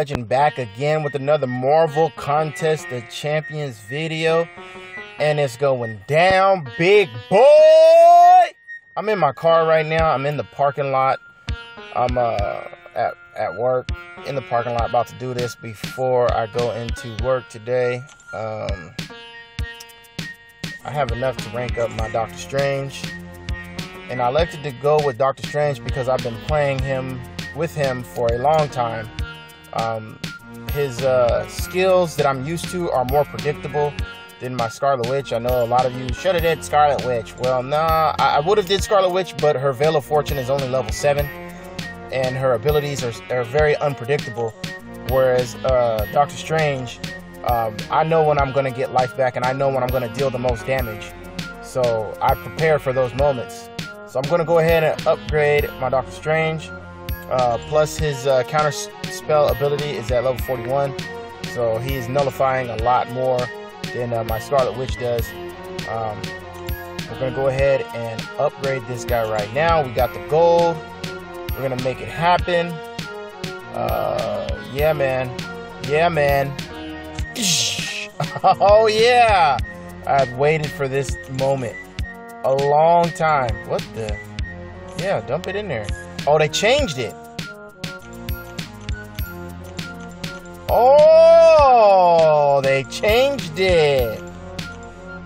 Legend back again with another Marvel Contest of Champions video. And it's going down, big boy! I'm in my car right now. I'm in the parking lot. I'm uh, at, at work in the parking lot about to do this before I go into work today. Um, I have enough to rank up my Doctor Strange. And I elected to go with Doctor Strange because I've been playing him with him for a long time. Um, his uh, skills that I'm used to are more predictable than my Scarlet Witch. I know a lot of you should have did Scarlet Witch. Well, nah, I, I would have did Scarlet Witch, but her Veil of Fortune is only level seven, and her abilities are, are very unpredictable. Whereas uh, Doctor Strange, um, I know when I'm gonna get life back, and I know when I'm gonna deal the most damage. So I prepare for those moments. So I'm gonna go ahead and upgrade my Doctor Strange. Uh, plus his uh, counter spell ability is at level 41, so he is nullifying a lot more than uh, my Scarlet Witch does. Um, we're gonna go ahead and upgrade this guy right now. We got the gold. We're gonna make it happen. Uh, yeah, man. Yeah, man. Oh yeah! I've waited for this moment a long time. What the? Yeah, dump it in there. Oh, they changed it. Oh, they changed it.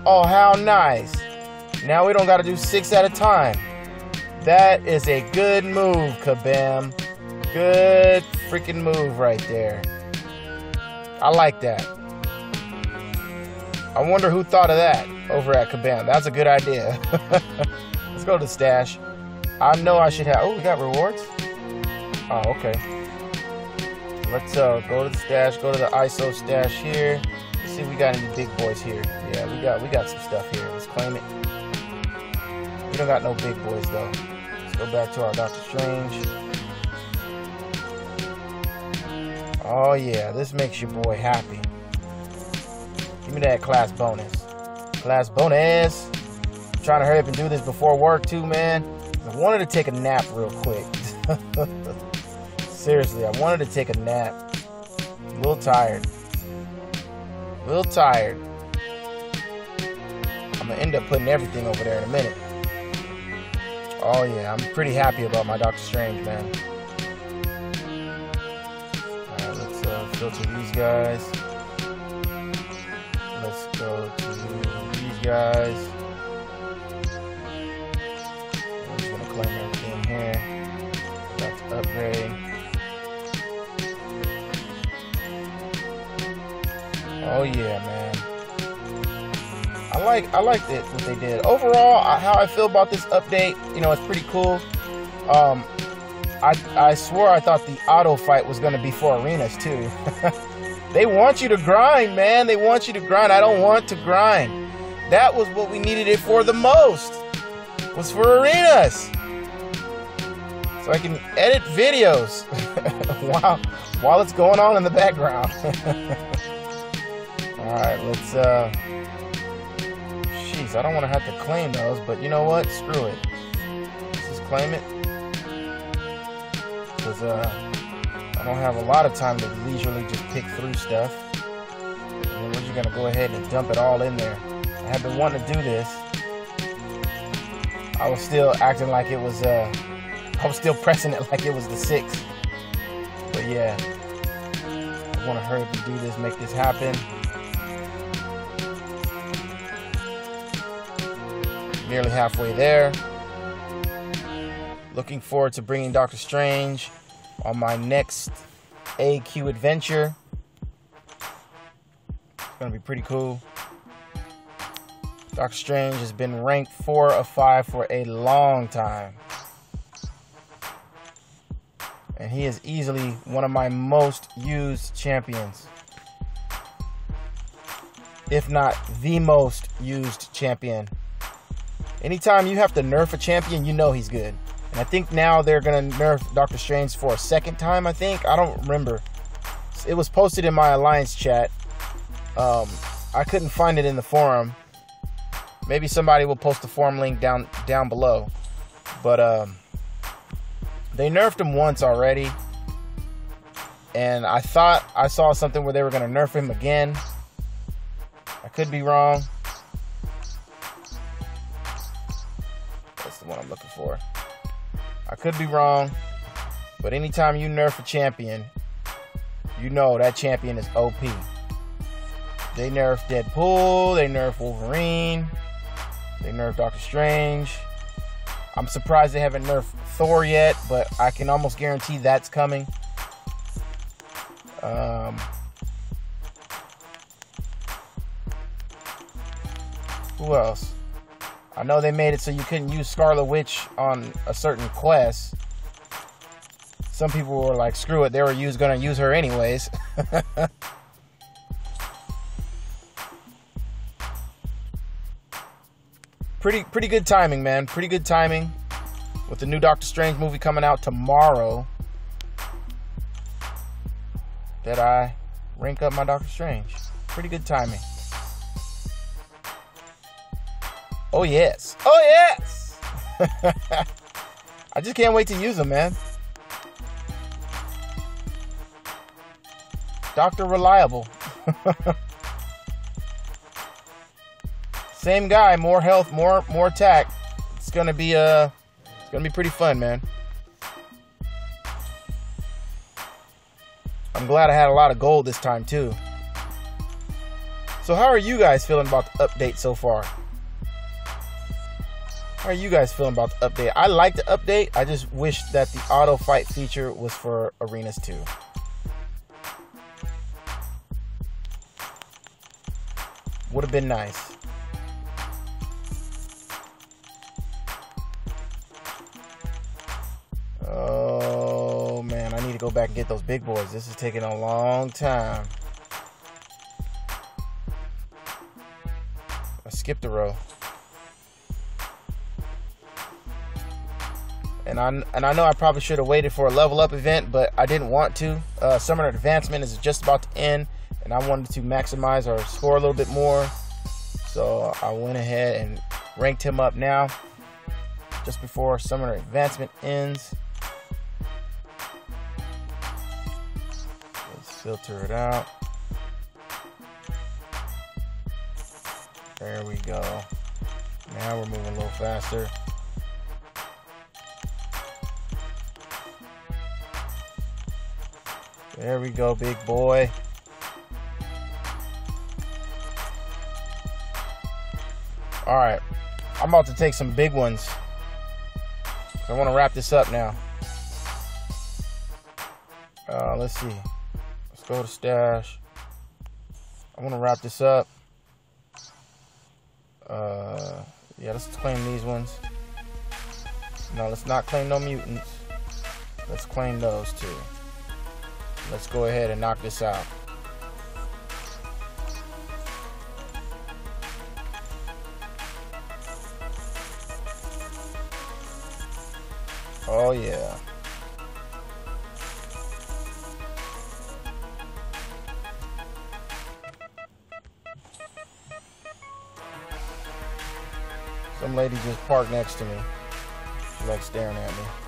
Oh, how nice. Now we don't got to do six at a time. That is a good move, Kabam. Good freaking move right there. I like that. I wonder who thought of that over at Kabam. That's a good idea. Let's go to the stash. I know I should have. Oh, we got rewards. Oh, okay. Let's uh, go to the stash. Go to the ISO stash here. Let's see if we got any big boys here. Yeah, we got we got some stuff here. Let's claim it. We don't got no big boys though. Let's go back to our Doctor Strange. Oh yeah, this makes your boy happy. Give me that class bonus. Class bonus. I'm trying to hurry up and do this before work too, man. I wanted to take a nap real quick. Seriously, I wanted to take a nap. A little tired. A little tired. I'm gonna end up putting everything over there in a minute. Oh yeah, I'm pretty happy about my Doctor Strange, man. Alright, let's uh, filter these guys. Let's go to these guys. Yeah, man. I like I like it what they did. Overall, I, how I feel about this update, you know, it's pretty cool. Um, I I swore I thought the auto fight was gonna be for arenas too. they want you to grind, man. They want you to grind. I don't want to grind. That was what we needed it for the most. Was for arenas. So I can edit videos while while it's going on in the background. Alright, let's uh Jeez, I don't want to have to claim those, but you know what? Screw it. Let's just claim it. Because uh I don't have a lot of time to leisurely just pick through stuff. And we're just gonna go ahead and dump it all in there. I have been wanting to do this. I was still acting like it was uh I was still pressing it like it was the six. But yeah. I wanna hurry up and do this, make this happen. Nearly halfway there. Looking forward to bringing Doctor Strange on my next AQ adventure. It's gonna be pretty cool. Doctor Strange has been ranked four of five for a long time. And he is easily one of my most used champions. If not the most used champion. Anytime you have to nerf a champion, you know he's good. And I think now they're gonna nerf Doctor Strange for a second time. I think I don't remember. It was posted in my alliance chat. Um, I couldn't find it in the forum. Maybe somebody will post the forum link down down below. But um, they nerfed him once already. And I thought I saw something where they were to nerf him again. I could be wrong. The one I'm looking for. I could be wrong. But anytime you nerf a champion, you know that champion is OP. They nerf Deadpool, they nerf Wolverine, they nerf Doctor Strange. I'm surprised they haven't nerfed Thor yet, but I can almost guarantee that's coming. Um, who else? I know they made it so you couldn't use Scarlet Witch on a certain quest. Some people were like, "Screw it," they were use, gonna use her anyways. pretty pretty good timing, man. Pretty good timing with the new Doctor Strange movie coming out tomorrow. That I rank up my Doctor Strange. Pretty good timing. Oh yes. Oh yes. I just can't wait to use them, man. Doctor Reliable. Same guy, more health, more more attack. It's gonna be uh it's gonna be pretty fun, man. I'm glad I had a lot of gold this time too. So how are you guys feeling about the update so far? How are you guys feeling about the update? I like the update. I just wish that the auto fight feature was for arenas too. Would have been nice. Oh man, I need to go back and get those big boys. This is taking a long time. I skipped a row. And I, and I know I probably should have waited for a level up event, but I didn't want to. Uh, Summoner Advancement is just about to end, and I wanted to maximize our score a little bit more. So I went ahead and ranked him up now, just before Summoner Advancement ends. Let's filter it out. There we go. Now we're moving a little faster. There we go, big boy. All right, I'm about to take some big ones. I want to wrap this up now. Uh, let's see Let's go to stash. I want to wrap this up. Uh, yeah, let's claim these ones. No, let's not claim no mutants. Let's claim those two. Let's go ahead and knock this out. Oh yeah. Some lady just parked next to me. She like staring at me.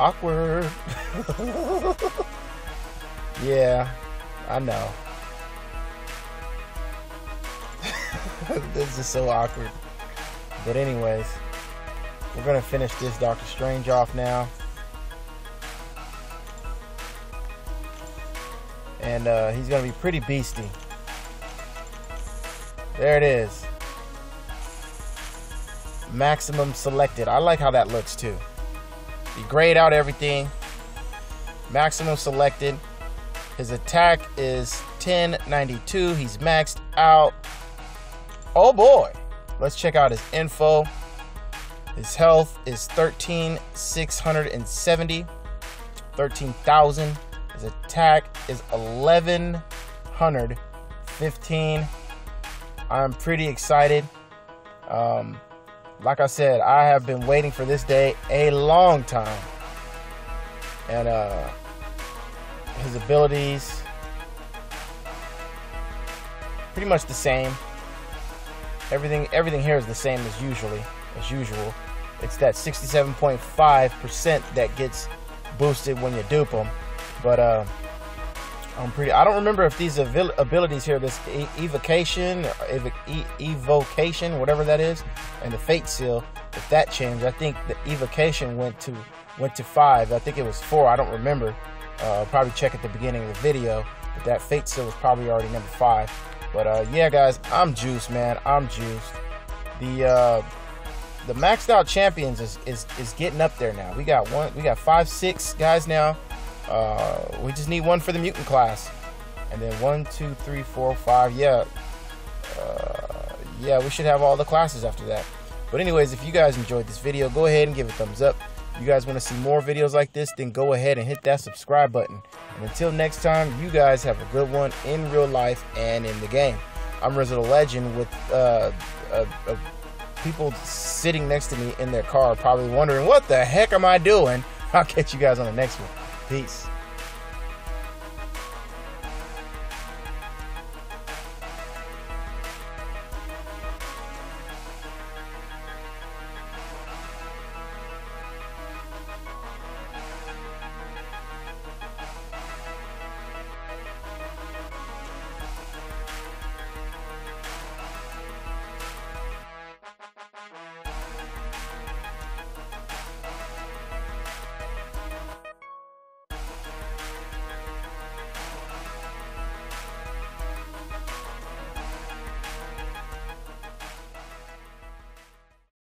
Awkward. yeah, I know. this is so awkward. But anyways, we're gonna finish this Doctor Strange off now. And uh, he's gonna be pretty beastie. There it is. Maximum selected. I like how that looks too. You grade out everything. Maximum selected. His attack is 1092. He's maxed out. Oh boy. Let's check out his info. His health is 13,670. 13,000. His attack is 1115. I'm pretty excited. Um, like I said, I have been waiting for this day a long time. And uh, his abilities, pretty much the same. Everything, everything here is the same as usually, as usual. It's that 67.5% that gets boosted when you dupe them. But uh, I'm pretty. I don't remember if these abilities here, this e evocation, ev evocation, whatever that is, and the fate seal, if that changed. I think the evocation went to went to five. I think it was four. I don't remember. Uh, probably check at the beginning of the video. But that fate seal was probably already number five. But uh, yeah, guys, I'm juiced, man. I'm juiced. The uh, the maxed out champions is, is is getting up there now. We got one. We got five, six guys now. Uh, we just need one for the mutant class, and then one, two, three, four, five. Yeah, uh, yeah, we should have all the classes after that. But anyways, if you guys enjoyed this video, go ahead and give it a thumbs up. If you guys want to see more videos like this, then go ahead and hit that subscribe button. And until next time, you guys have a good one in real life and in the game. I'm Rizzo the Legend with uh, uh, uh, people sitting next to me in their car probably wondering, what the heck am I doing? I'll catch you guys on the next one. Peace.